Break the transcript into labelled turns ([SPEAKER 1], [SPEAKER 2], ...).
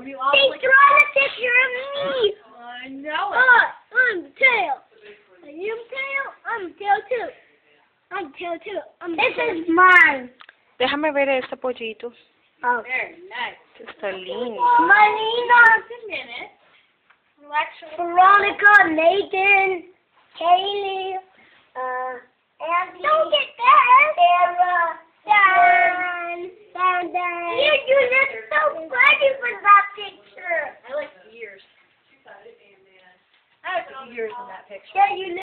[SPEAKER 1] them. You all
[SPEAKER 2] He's
[SPEAKER 1] like,
[SPEAKER 2] drawing a picture of me.
[SPEAKER 1] I know it.
[SPEAKER 2] Oh, I'm tail. Are you tail? I'm tail too. I'm tail too. I'm this is mine.
[SPEAKER 3] Déjame ver esta pollito.
[SPEAKER 2] Oh.
[SPEAKER 1] Very nice.
[SPEAKER 3] Está lindo.
[SPEAKER 2] Marina,
[SPEAKER 1] Just a.
[SPEAKER 2] Veronica, Nathan, Kaylee, uh, Andy. Don't get that. Sarah, Dan, Dan, Dan. You do look so funny for that picture.
[SPEAKER 1] I like the ears. I like the in that picture.
[SPEAKER 2] Yeah, you